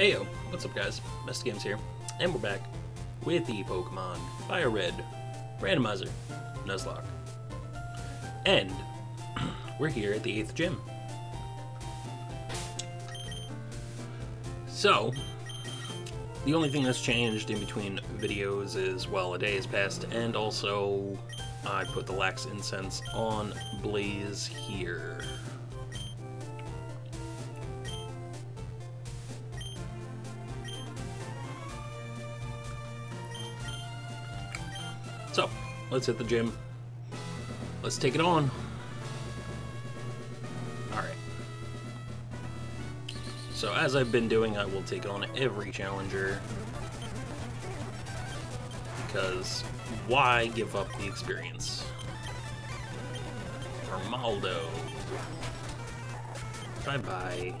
Heyo, what's up guys? Best Games here, and we're back with the Pokemon Fire Red Randomizer Nuzlocke. And we're here at the 8th gym. So, the only thing that's changed in between videos is, well, a day has passed, and also I put the Lax Incense on Blaze here. Let's hit the gym. Let's take it on. Alright. So, as I've been doing, I will take on every challenger. Because, why give up the experience? Armaldo. Bye-bye.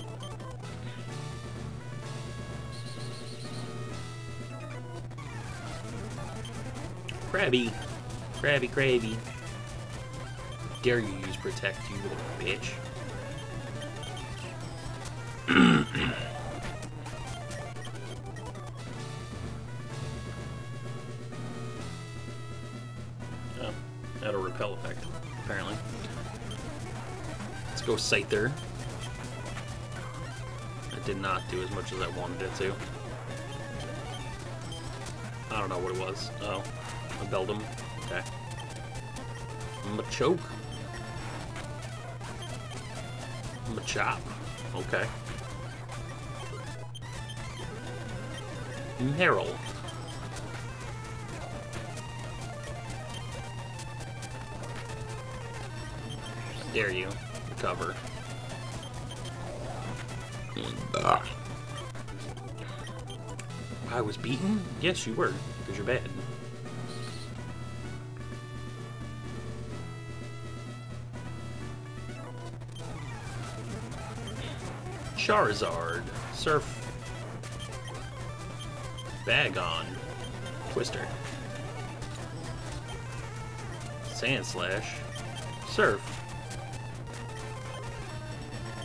Krabby. Krabby, Krabby. Dare you use Protect, you little bitch. oh, had a repel effect, apparently. Let's go Scyther. I did not do as much as I wanted it to. I don't know what it was. Oh. I belled him. Okay. Mm, Machoke. Machop. Okay. Marill. Dare you. Recover. I was beaten? Yes, you were, because you're bad. Charizard, Surf, Bagon, Twister, Sandslash, Surf,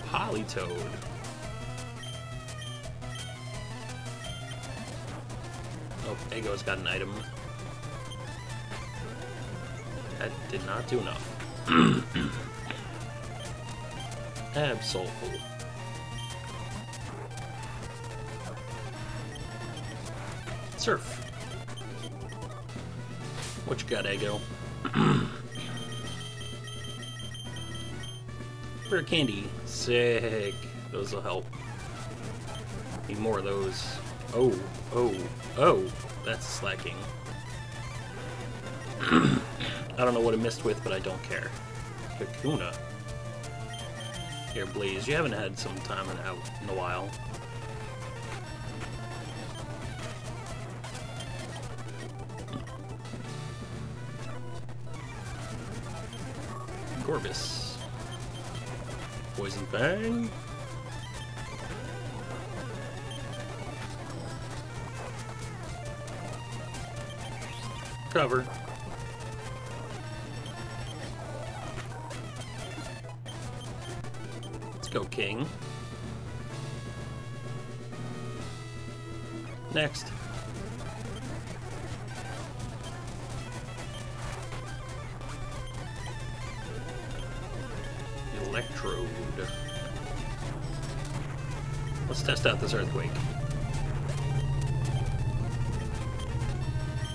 Politoed, Oh, Ego's got an item. That did not do enough. Absol. Surf. What you got, Ego? For candy. Sick. Those will help. Need more of those. Oh, oh, oh. That's slacking. I don't know what it missed with, but I don't care. Kakuna. Here, Blaze, you haven't had some time out in a while. Poison Fang. Cover. Let's go, King. Next. Electrode. Let's test out this earthquake.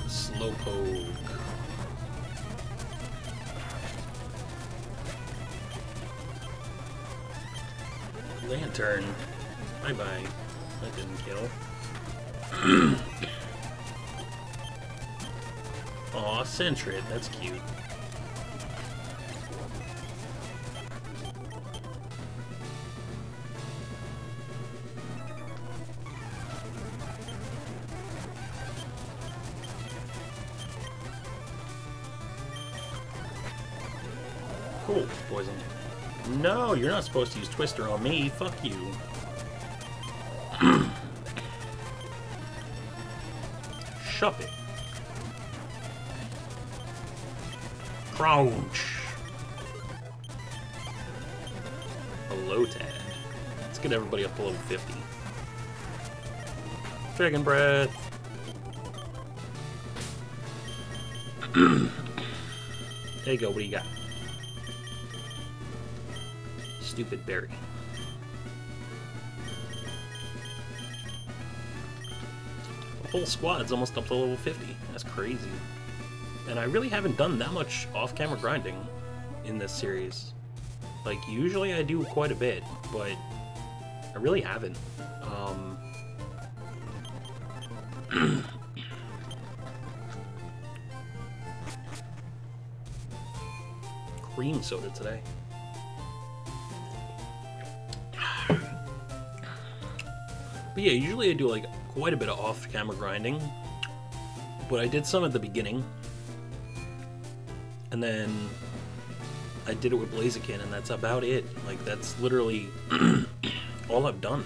Slowpoke. Lanturn. Bye bye. That didn't kill. Aw, Sentret. That's cute. Supposed to use Twister on me. Fuck you. Shuppet. Crouch. Lotad. Let's get everybody up level 50. Dragon breath. there you go. What do you got? Stupid berry. The whole squad's almost up to level 50. That's crazy. And I really haven't done that much off-camera grinding in this series. Like, usually I do quite a bit, but I really haven't. Um, cream soda today. But yeah, usually I do like quite a bit of off-camera grinding, but I did some at the beginning, and then I did it with Blaziken, and that's about it. Like that's literally all I've done.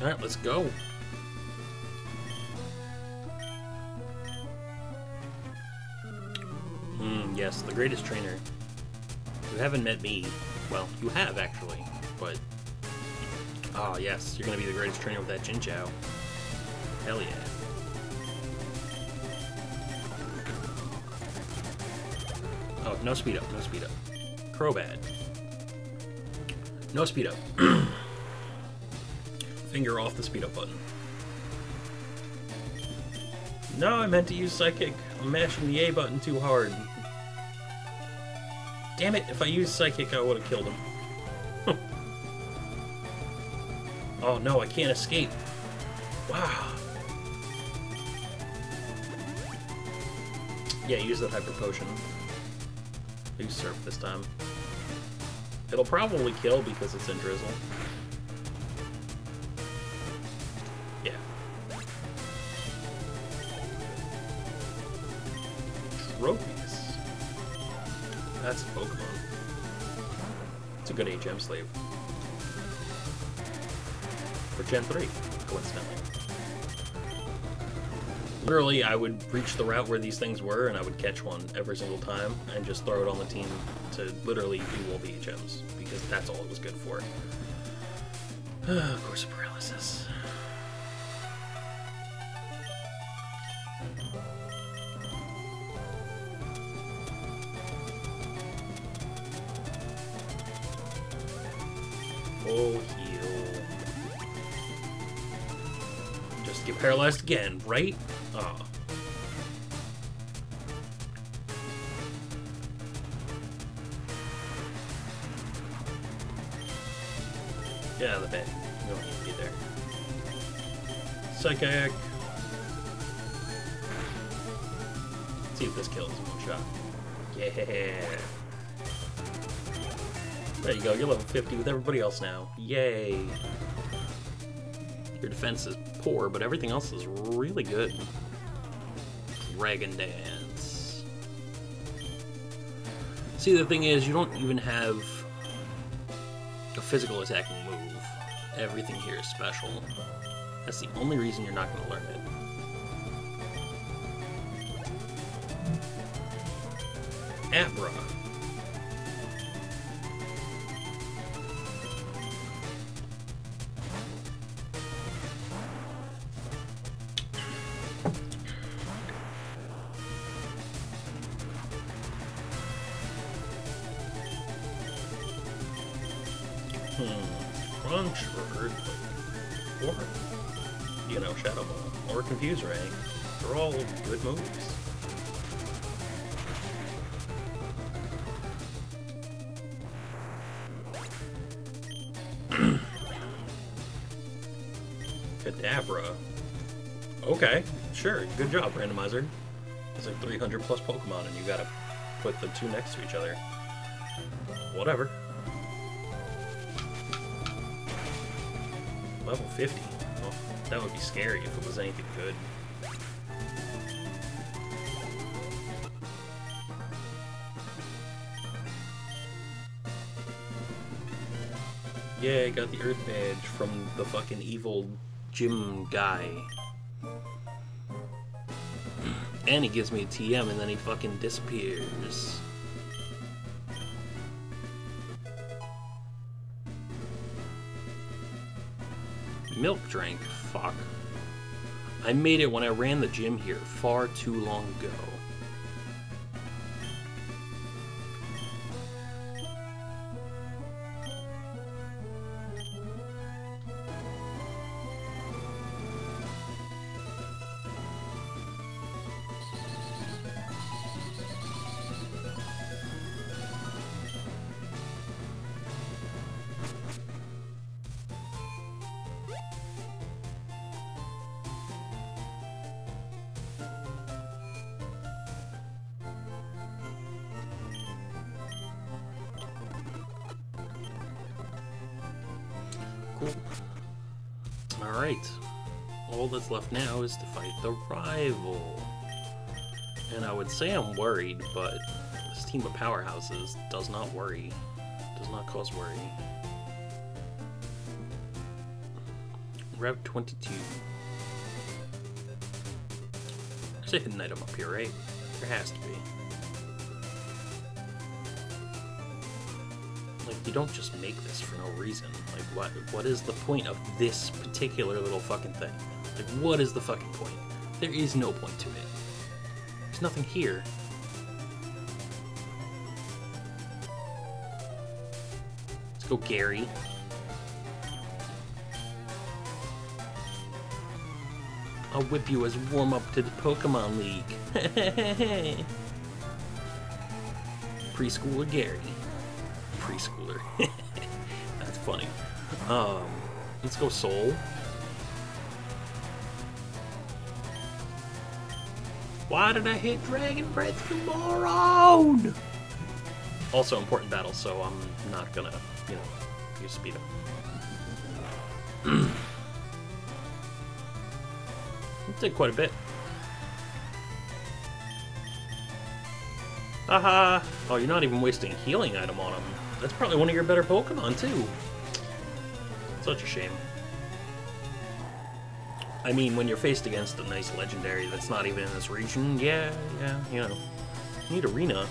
Alright, let's go. Yes, the greatest trainer. You haven't met me. Well, you have, actually, but... Ah, oh, yes, you're gonna be the greatest trainer with that Jinchao. Hell yeah. Oh, no speed up, no speed up. Crobat. No speed up. Finger off the speed up button. No, I meant to use Psychic. I'm mashing the A button too hard. Damn it, if I used Psychic, I would have killed him. oh no, I can't escape. Wow. Yeah, use that Hyper Potion. Use Surf this time. It'll probably kill because it's in Drizzle. Slave. For Gen 3, coincidentally. Literally, I would reach the route where these things were, and I would catch one every single time, and just throw it on the team to literally do all the HMs, because that's all it was good for. of course, paralysis. Heal. Just get paralyzed again, right? 50 with everybody else now. Yay. Your defense is poor, but everything else is really good. Dragon Dance. See, the thing is, you don't even have a physical attacking move. Everything here is special. That's the only reason you're not going to learn it. Abra. 100 plus Pokemon and you gotta put the two next to each other. Whatever. Level 50. Well, that would be scary if it was anything good. Yeah, I got the Earth Badge from the fucking evil gym guy. And he gives me a TM and then he fucking disappears. Milk drink? Fuck. I made it when I ran the gym here far too long ago. All that's left now is to fight the rival. And I would say I'm worried, but this team of powerhouses does not worry. Does not cause worry. Route 22. There's a hidden item up here, right? There has to be. You don't just make this for no reason. Like, what what is the point of this particular little fucking thing? Like, what is the fucking point? There is no point to it. There's nothing here. Let's go, Gary. I'll whip you as warm up to the Pokemon League. Preschooler Gary. Preschooler. That's funny. Um, let's go Soul. Why did I hit Dragon Breath, you moron? Also important battle, so I'm not gonna, you know, use speed up. did quite a bit. Haha! Oh, you're not even wasting a healing item on him. That's probably one of your better Pokemon, too. Such a shame. I mean, when you're faced against a nice legendary that's not even in this region, yeah, yeah, you know. Nidorina.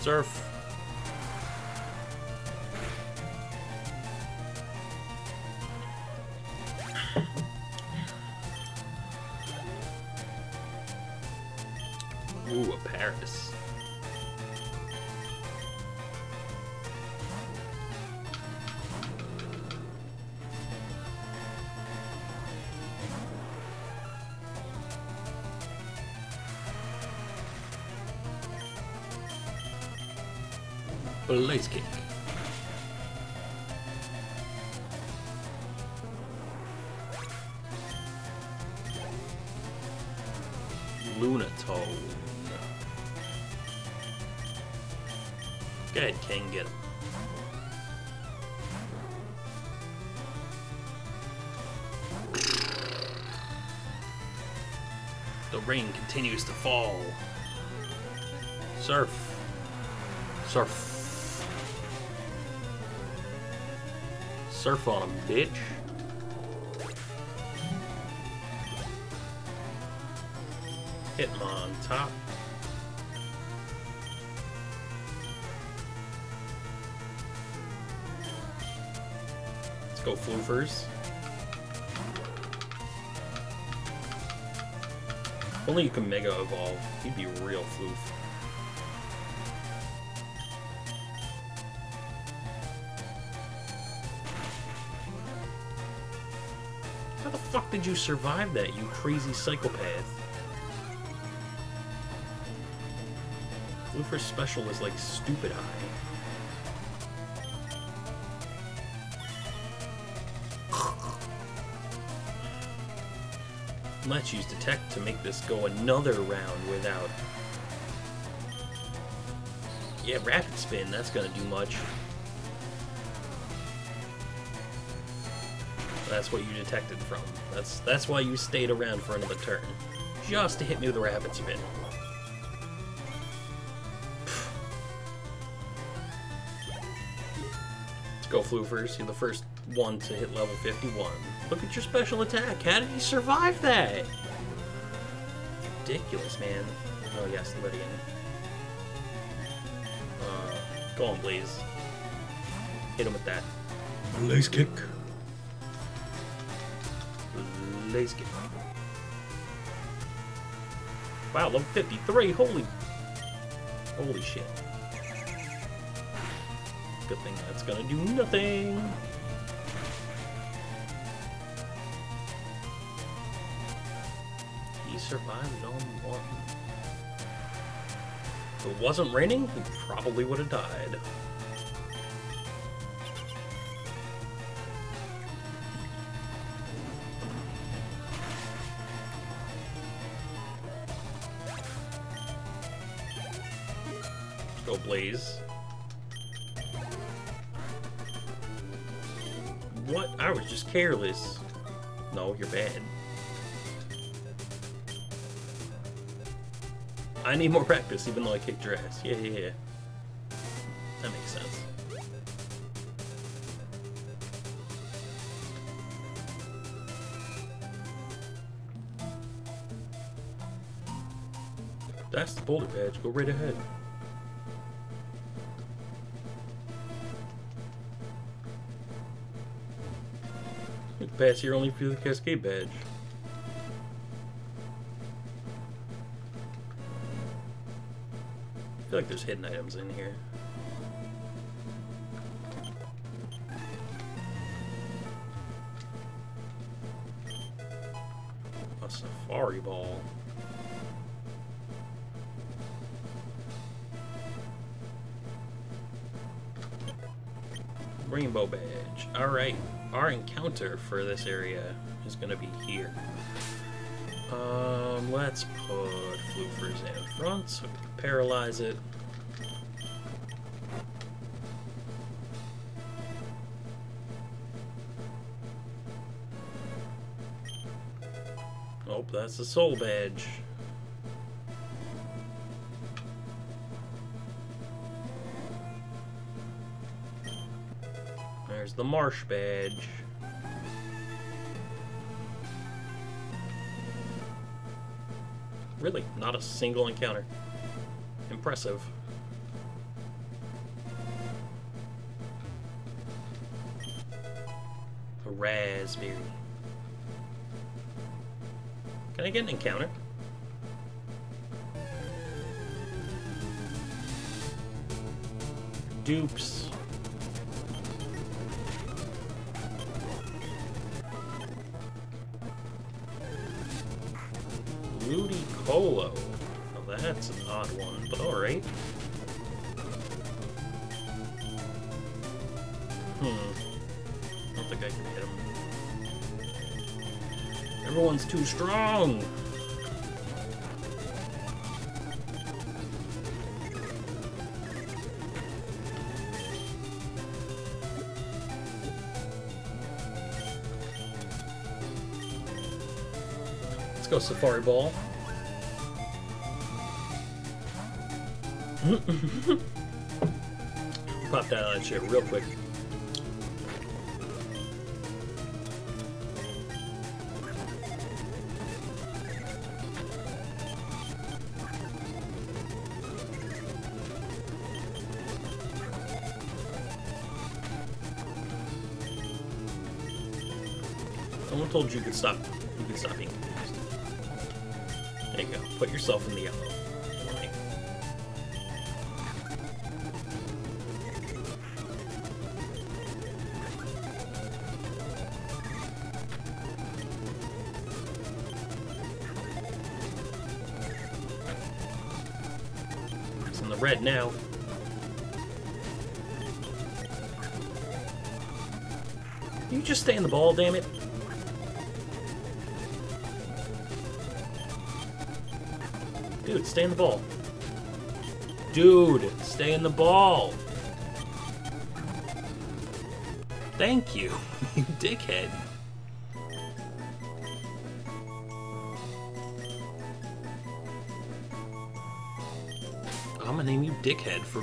Surf. Paris. Blaze kick. King, get. The rain continues to fall. Surf. Surf. Surf on him, bitch. Hitmon Let's go floofers. Only you can Mega Evolve. He'd be real floof. How the fuck did you survive that, you crazy psychopath? Lufer's special is like stupid high. Let's use Detect to make this go another round without... Yeah, Rapid Spin, that's gonna do much. That's what you detected from. That's that's why you stayed around for another turn. Just to hit me with a Rapid Spin. Let's go, Floofers. You're the first one to hit level 51. Look at your special attack. How did you survive that? ridiculous, man. Oh yes, Lydian. Uh, go on, Blaze. Hit him with that. Blaze kick. Blaze kick. Wow, level 53. Holy. Holy shit. Good thing that's gonna do nothing. Survived on one. If it wasn't raining, he probably would have died. Go, Blaze. What? I was just careless. No, you're bad. I need more practice, even though I kicked your ass. Yeah, yeah, yeah. That makes sense. That's the boulder badge. Go right ahead. You pass here only for the Cascade badge. Feel like there's hidden items in here. A safari ball. Rainbow badge. Alright, our encounter for this area is gonna be here. Um, let's put Floofers in front so we can paralyze it. Oh, that's the soul badge. There's the marsh badge. Really, not a single encounter. Impressive. A raspberry. Can I get an encounter? Dupes. Well, that's an odd one, but alright. Hmm. I don't think I can hit him. Everyone's too strong! Let's go Safari Ball. Pop that shit real quick. Someone told you you could stop. Red now. You just stay in the ball, damn it. Dude, stay in the ball. Dude, stay in the ball. Thank you, you dickhead. dickhead for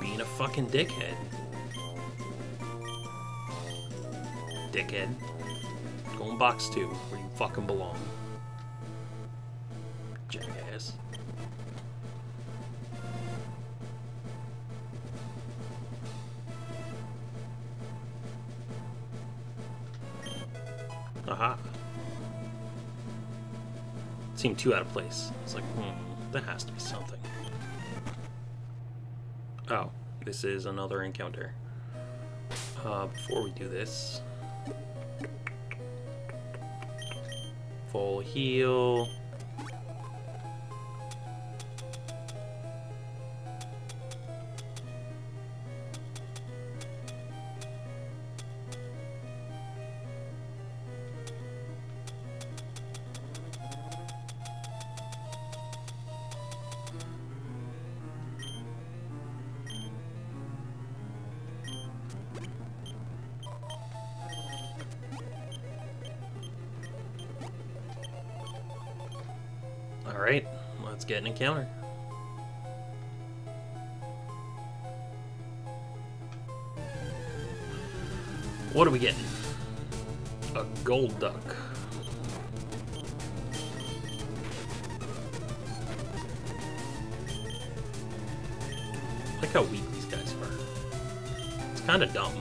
being a fucking dickhead. Dickhead. Go in box two, where you fucking belong. Jackass. Aha. Seemed too out of place. It's like, hmm, that has to be something. Oh, this is another encounter. Uh, before we do this... Full heal... Alright, let's get an encounter. What are we getting? A Golduck. Like how weak these guys are. It's kind of dumb.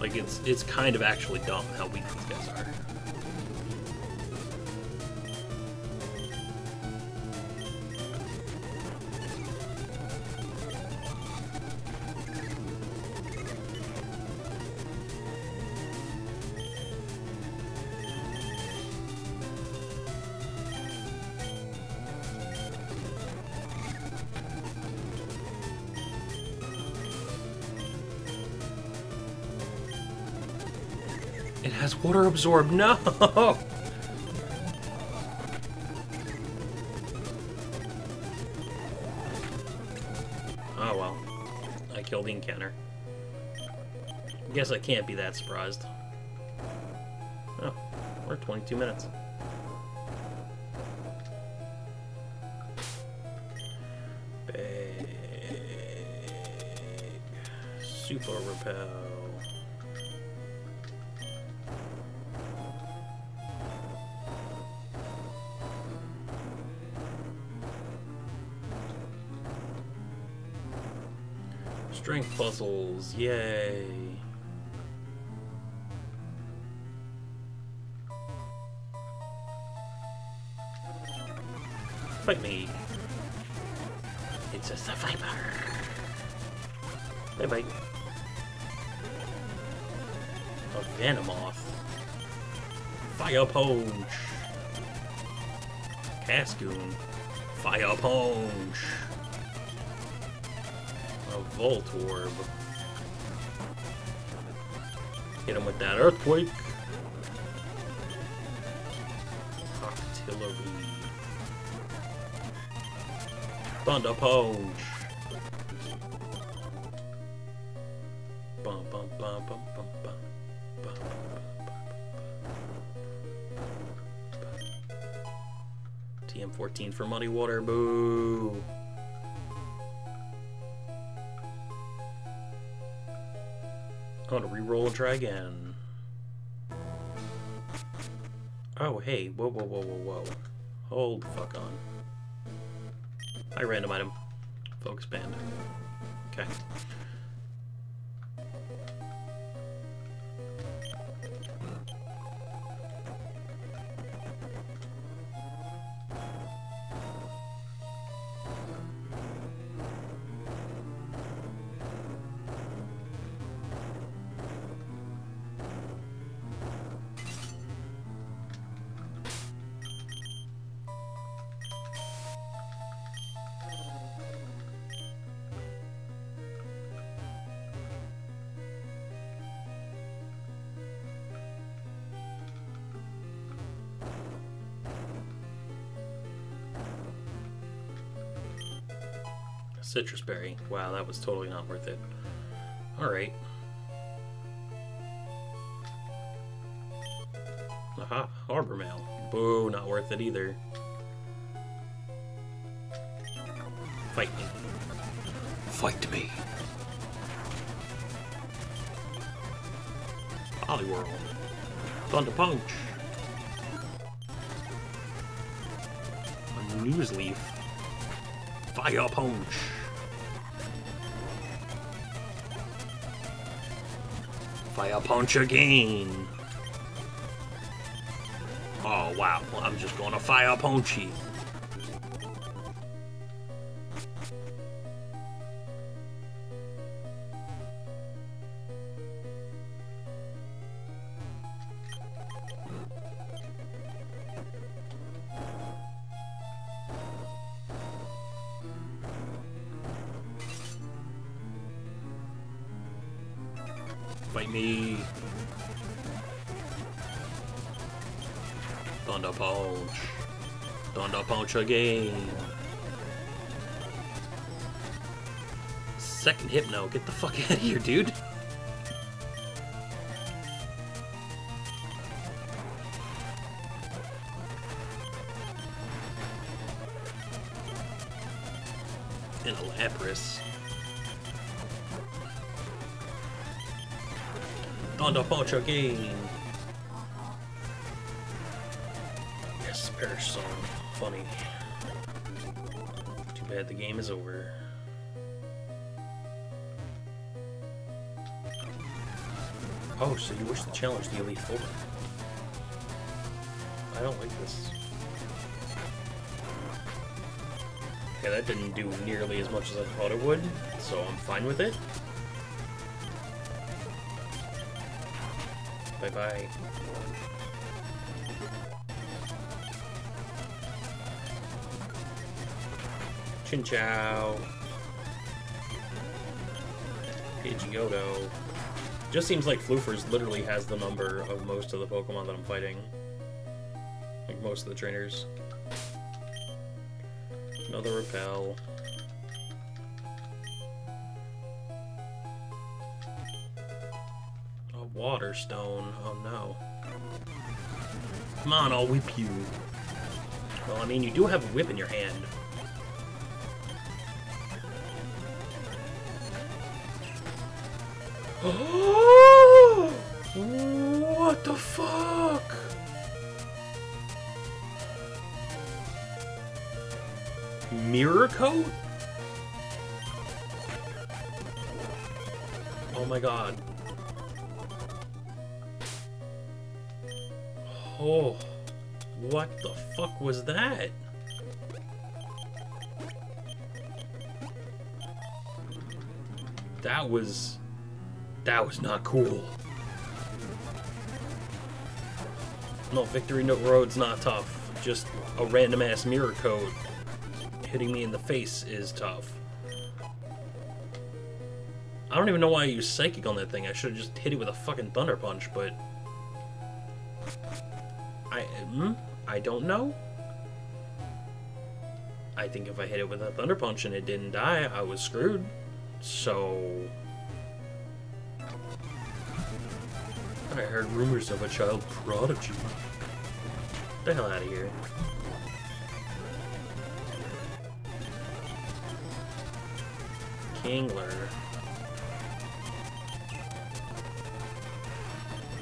Like, it's, it's kind of actually dumb how weak these guys are. Water absorb. No! Oh well. I killed the encounter. Guess I can't be that surprised. Oh, we're 22 minutes. Big. Super repel. Yay! Fight me! It's a viper! Bye bye. A Venomoth. Fire Punch! Cascoon. Fire Punch! A Volt Orb. Hit him with that Earthquake. Artillery. Thunder Punch. Bum bum bum bum bum bum. Bum, bum, bum, bum, bum, bum. TM14 for Muddy Water, boo! I to re-roll and try again. Oh, hey, whoa, whoa, whoa, whoa, whoa. Hold the fuck on. Hi, random item. Focus band. Okay. Sitrus berry. Wow, that was totally not worth it. Alright. Aha, harbor mail. Boo, not worth it either. Fight me. Fight me. Poliwhirl. Thunder Punch. A Nuzleaf. Fire Punch. Fire punch again. Oh wow, I'm just gonna fire punchy. Fight Punch again. Second Hypno, get the fuck out of here, dude. And a Lapras. Thunder Punch again. Yes, Perish song. Funny. Too bad the game is over. Oh, so you wish to challenge the Elite Four? I don't like this. Okay, that didn't do nearly as much as I thought it would, so I'm fine with it. Bye-bye. Chin Chow. Pidgeotto. Just seems like Floofers literally has the number of most of the Pokemon that I'm fighting. Like most of the trainers. Another Repel. A Water Stone. Oh no. Come on, I'll whip you. Well, I mean, you do have a whip in your hand. Oh! what the fuck? Mirror coat? Oh my god. Oh, what the fuck was that? That was... That was not cool. No, Victory Note Road's not tough. Just a random ass mirror coat hitting me in the face is tough. I don't even know why I used Psychic on that thing. I should have just hit it with a fucking Thunder Punch, but... I... Hmm? I don't know? I think if I hit it with a Thunder Punch and it didn't die, I was screwed. So... I heard rumors of a child prodigy. Get the hell out of here. Kingler.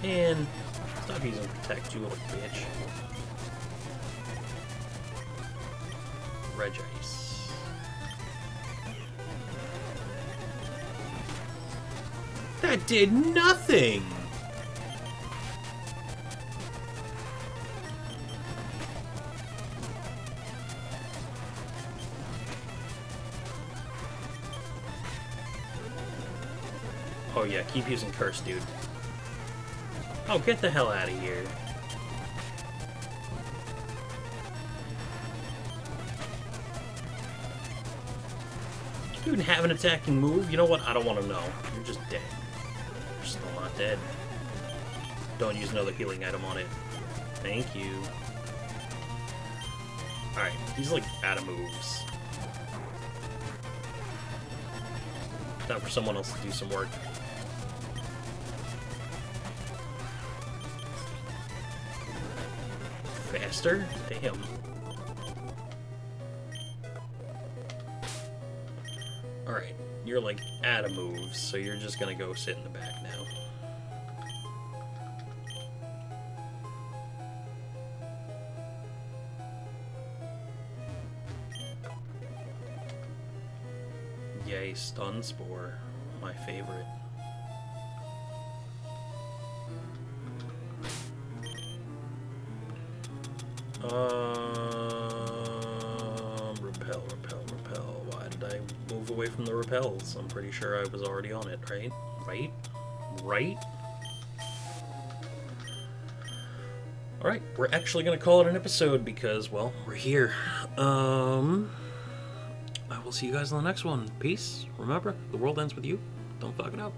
And stop using protect, you little bitch. Regice. That did nothing! Keep using curse, dude. Oh, get the hell out of here. You even have an attacking move? You know what? I don't want to know. You're just dead. You're still not dead. Don't use another healing item on it. Thank you. Alright, he's like out of moves. Time for someone else to do some work. Faster? Damn. Alright, you're like out of moves, so you're just gonna go sit in the back now. Yay, Stun Spore. My favorite. Repels? I'm pretty sure I was already on it, right? Right? Right? Alright, we're actually gonna call it an episode because, well, we're here. Um, I will see you guys in the next one. Peace. Remember, the world ends with you. Don't fuck it up.